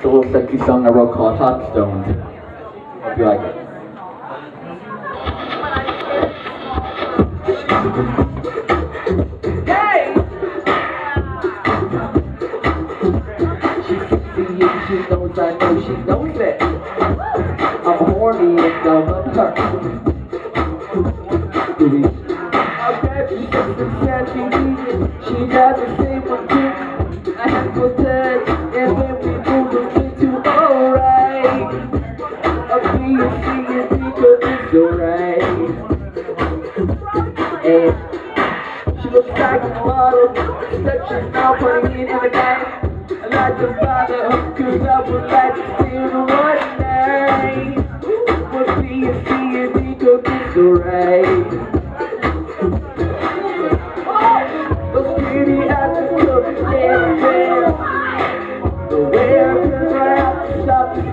It's a little sexy song I wrote called Hotstoned. Hope you like it. She it. I'm horny and. Okay, she doesn't She doesn't see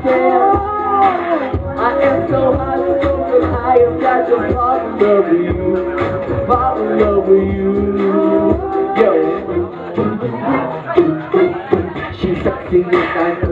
I am so high I am got fall in love with you. Fall in love with you. Yo. She's sexy and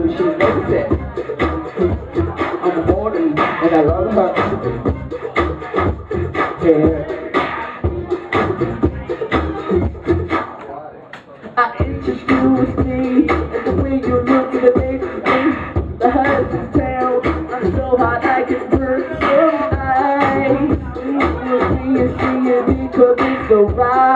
bye.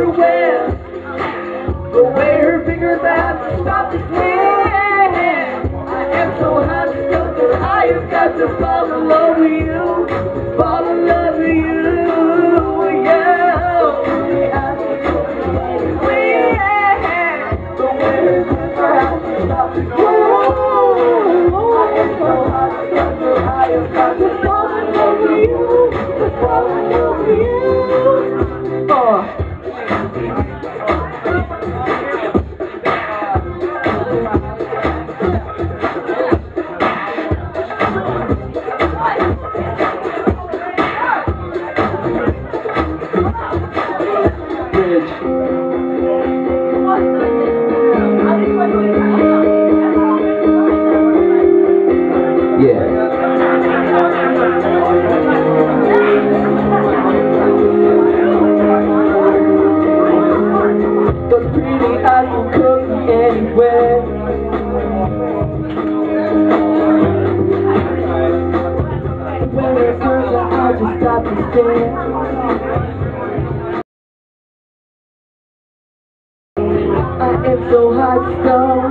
everywhere. Yeah. Those pretty eyes will me. When it I just stop and stare. I am so hot, stone.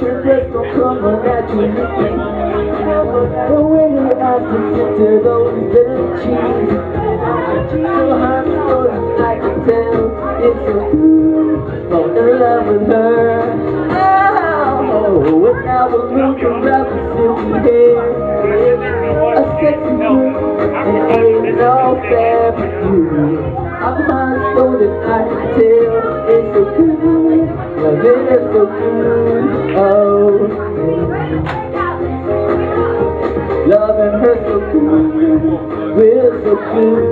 breath don't come on naturally. But when you ask to sit to those little cheeks, so hot for I can tell it's good. Fall in love with her. Oh, and now we're looking around the silky hair. A sexy girl, and it ain't no fair for you. I'm hot so that I can tell good.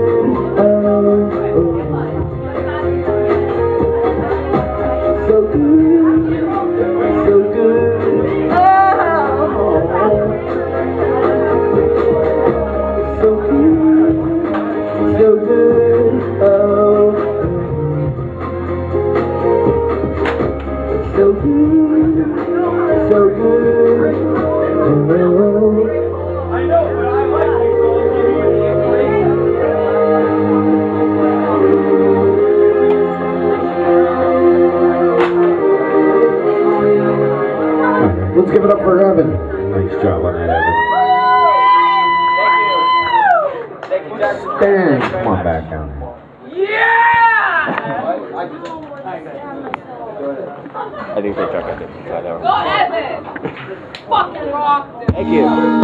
Evan. Nice job on that, Evan. Thank you, Jackson. Dan, come on back down. Yeah! I think they took it. Go Evan! Fucking rocked it. Thank you.